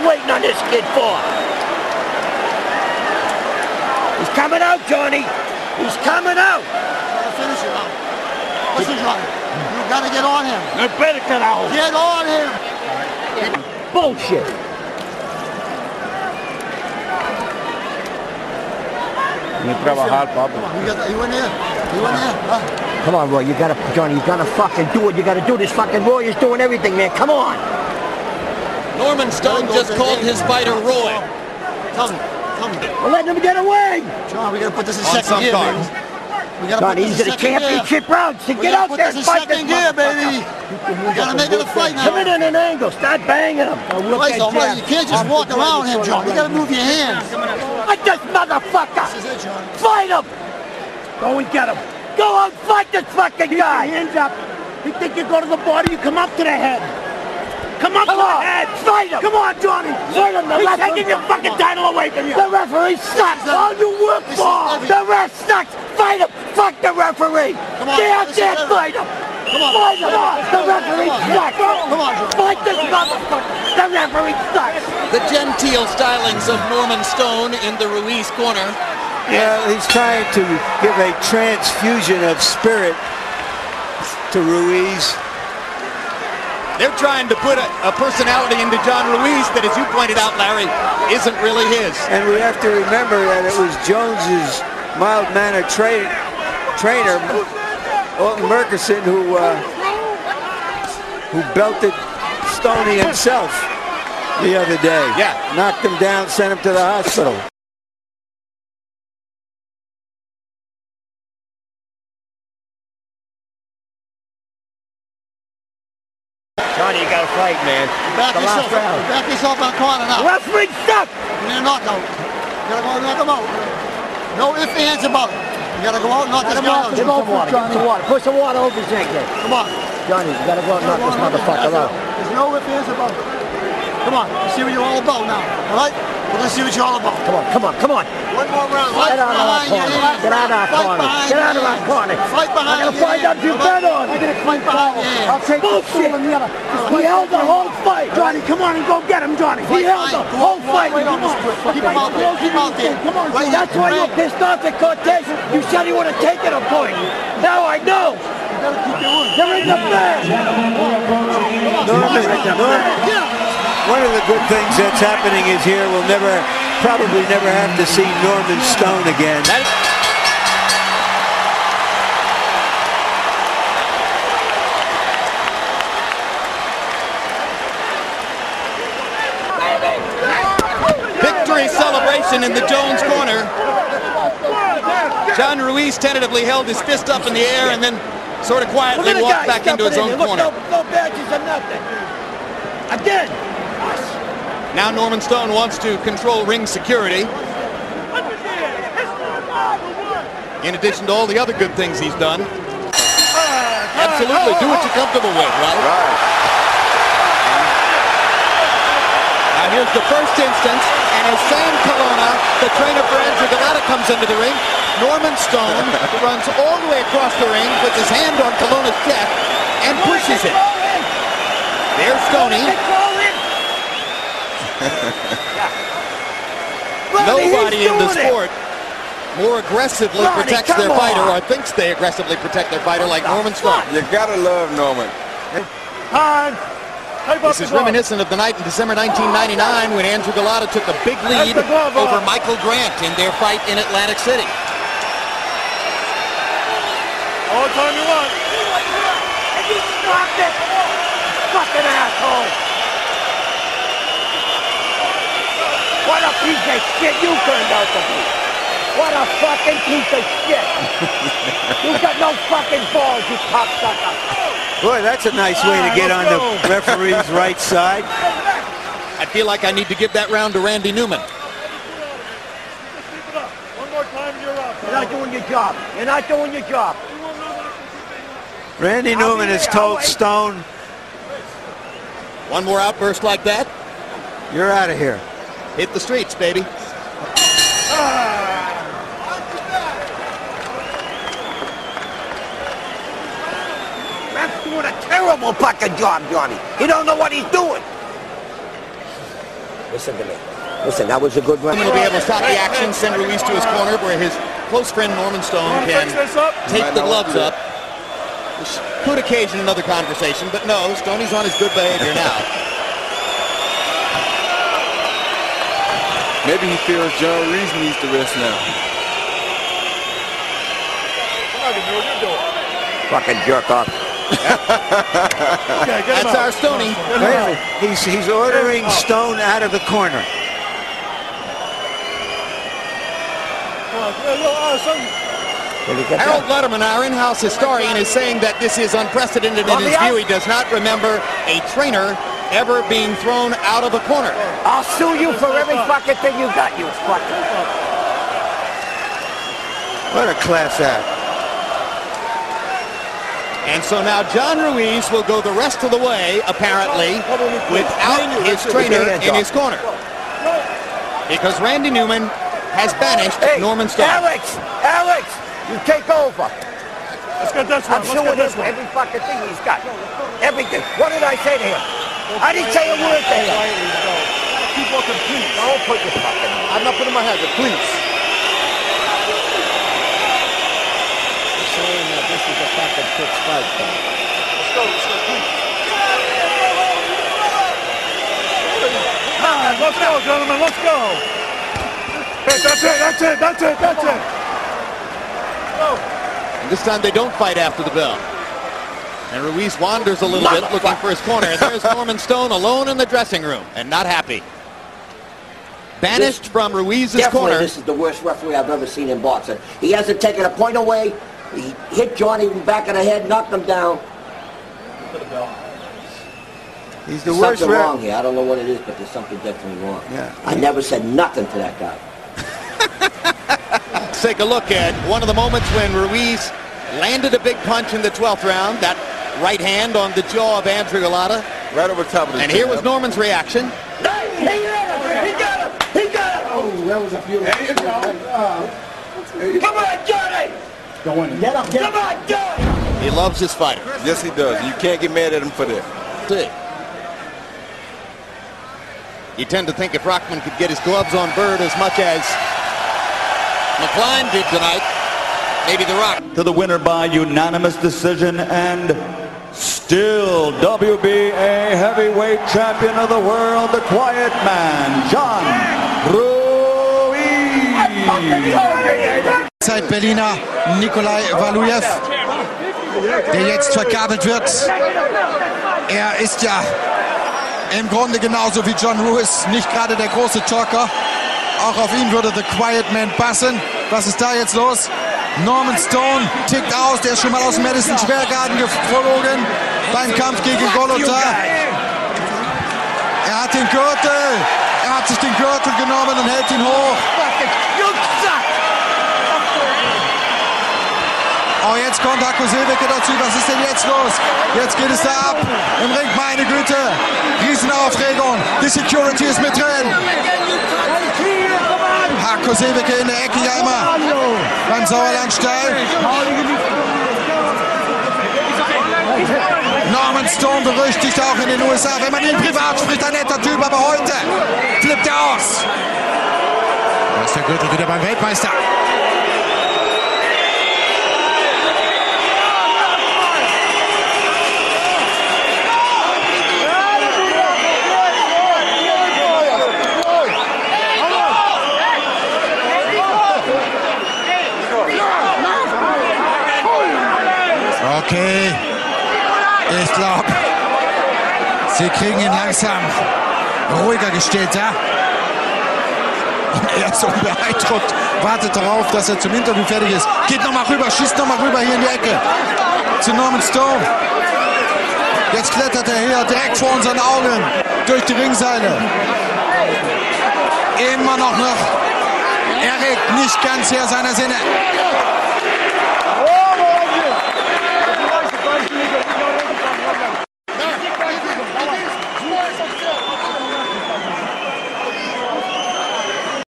you waiting on this kid for? He's coming out, Johnny. He's coming out. Gotta finish it out. Listen, Johnny. You gotta get on him. You better get out. Get on him. Bullshit. Ni trabajar, papá. Come on, you, got, you in there? You in there? Huh? Come on, Roy. You gotta, Johnny. You gotta fucking do it. You gotta do this. Fucking Roy is doing everything, man. Come on. Norman Stone just called his fighter Roy. Tell me. Tell. We're letting him get away. John, we gotta put this in On second gear, baby. We gotta Johnny, put this are in the second gear. championship rounds. So get out there and fight this second gear, baby. We gotta make it a fight now. Come in at an angle. Start banging him. Christ almighty, you can't just walk around him, John. You gotta move your hands. Fight this motherfucker. This is it, John. Fight him. Go and get him. Go out and fight this fucking guy. hands up. You think you go to the body, you come up to the head. Come up to the head. Fight him. Come on, Johnny. Fight him. He's taking your fucking title away from you. The referee sucks. All you work This for. The ref sucks. Fight him. Fuck the referee. Come on, Get out this there is and fight him. Come on. Fight him. The referee sucks. Come on, Johnny. Fight this motherfucker. The referee sucks. The genteel stylings of Norman Stone in the Ruiz corner. Yeah, he's trying to give a transfusion of spirit to Ruiz. They're trying to put a, a personality into John Ruiz that, as you pointed out, Larry, isn't really his. And we have to remember that it was Jones's mild-mannered tra- trainer, Alton Merkerson, who uh, who belted Stoney himself the other day. Yeah. Knocked him down, sent him to the hospital. Johnny, you gotta fight, man. Back The last yourself. round. Back yourself on the corner now. Referee sucks. You need a knockout. You gotta go and knock him out. No ifs, ands about it. You gotta go out and knock this guy out. Give him some water. Give some water. Put some water over his neck there. Come on. Johnny, you gotta go out and knock this motherfucker out. There's no ifs, ands about it. Come on. Let's see what you're all about now. All right? We're gonna see what you're all about. Come on, come on, come on. One more round. Get out of our corner. hands. Get out of our Fight corner. Get out of our corner. Fight behind I'm gonna your fight up you bet on. I'm gonna fight behind hands. I'll take bullshit. He held the whole fight. Johnny, come on and go get him, Johnny. He Fight held the whole fight. Come on. Keep him out there. Keep him out there. Come on. That's why you're pissed off at Cortez. You said he would have taken a point. Now I know. You gotta keep your. You're in the bag. Norman, Norman, one of the good things that's happening is here we'll never, probably never have to see Norman Stone again. That, Victory celebration in the Jones corner. John Ruiz tentatively held his fist up in the air and then sort of quietly walked back into his own in there. Look, corner. No, no badges or nothing. Again. Now Norman Stone wants to control ring security. In addition to all the other good things he's done. Absolutely, do what you're comfortable with, right? Now here's the first instance, and as Sam Colonna, the trainer for Andrew Golota, comes into the ring, Norman Stone runs all the way across the ring, puts his hand on Colonna's chest, and pushes it. There's Stoney. Nobody in the sport more aggressively Ronnie, protects their come fighter or thinks they aggressively protect their fighter like Norman Stone. You gotta love Norman. This is reminiscent of the night in December 1999 when Andrew Golota took a big lead over Michael Grant in their fight in Atlantic City. All time you want. And you stopped it. Fucking asshole. What a piece of shit you turned out to be. What a fucking piece of shit. you got no fucking balls, you cocksucker. Boy, that's a nice way to get on the referee's right side. I feel like I need to give that round to Randy Neumann. One more time, you're up. You're not doing your job. You're not doing your job. Randy Neumann has told Stone, One more outburst like that, you're out of here. Hit the streets, baby. Ref's doing a terrible fucking job, Johnny. He don't know what he's doing. Listen to me. Listen, that was a good run. Neumann will be able to stop the action, send Ruiz to his corner where his close friend Norman Stone can take the gloves up. Which could occasion another conversation, but no, Stoney's on his good behavior now. Maybe he feels John Ruiz needs to rest now. Fucking jerk off. That's our Stoney. He's, he's ordering Stone out of the corner. Did he get Harold? Lederman, our in-house historian, is saying that this is unprecedented in his view. He does not remember a trainer ever being thrown out of a corner. I'll sue you for every fucking thing you got, you fucking. What a class act. And so now John Ruiz will go the rest of the way, apparently, without his trainer in his corner. Because Randy Neumann has banished Hey, Norman Stone. Alex! Alex! You take over. Let's get this I'm suing him for every fucking thing he's got. Everything. What did I say to him? I didn't say a word to him. Keep looking, please. Don't put your fucking... I'm not putting my hands up, please. saying that this is a fucking fixed fight. Let's go, let's go, please. Let's go, gentlemen, let's go. Hey, that's it, that's it, that's it, that's it. And this time they don't fight after the bell. And Ruiz wanders a little bit looking for his corner. And there's Norman Stone alone in the dressing room and not happy. Banished from Ruiz's Definitely, corner. this is the worst referee I've ever seen in boxing. He hasn't taken a point away. He hit Johnny in the back of the head, knocked him down. He's the There's worst something wrong here. I don't know what it is, but there's something definitely wrong. Yeah. I never said nothing to that guy. Let's take a look at one of the moments when Ruiz landed a big punch in the 12th round. That right hand on the jaw of Andrew Golota. Right over top of the And here was Norman's reaction. He got him! He got him! He got him! Oh, that was a beautiful. Uh, Come on, Johnny! Go in. Get him, get him. Come on, Johnny! He loves his fighter. Yes, he does. You can't get mad at him for that. See. You tend to think if Rahman could get his gloves on Byrd as much as McCline did tonight, maybe The Rock. to the winner by unanimous decision and still WBA heavyweight champion of the world, the quiet man, John Ruiz. Zeit Berliner Nikolai Valujev, der jetzt verkabelt wird. Er ist ja im Grunde genauso wie John Lewis nicht gerade der große Talker. Auch auf ihn würde The Quiet Man passen. Was ist da jetzt los? Norman Stone tickt aus, der ist schon mal aus dem Madison Square Garden geflogen beim Kampf gegen Golota. Er hat den Gürtel, er hat sich den Gürtel genommen und hält ihn hoch. Oh, jetzt kommt Hako Silbeke dazu. Was ist denn jetzt los? Jetzt geht es da ab. Im Ring, meine Güte. Riesenaufregung. Die Security ist mit drin. Hako Silbeke in der Ecke ja immer. Beim Sauerlandstall. Norman Stone berüchtigt auch in den USA. Wenn man ihn privat spricht, ein netter Typ, aber heute flippt er aus. Da ist der Gürtel wieder beim Weltmeister. Sie kriegen ihn langsam ruhiger gestellt, ja? Und er ist unbeeindruckt, wartet darauf, dass er zum Interview fertig ist. Geht nochmal rüber, schießt nochmal rüber hier in die Ecke. Zu Norman Stone. Jetzt klettert er hier direkt vor unseren Augen durch die Ringseile. Immer noch noch. Er nicht ganz her seiner Sinne.